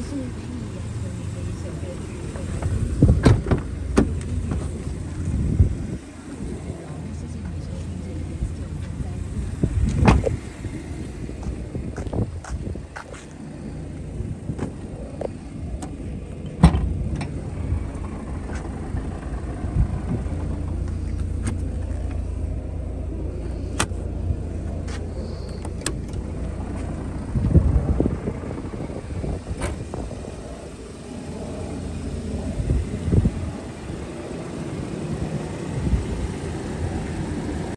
不是